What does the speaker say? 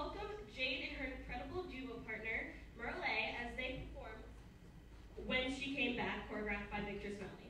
welcome Jade and her incredible duo partner, Merle, as they perform When She Came Back, choreographed by Victor Smiley.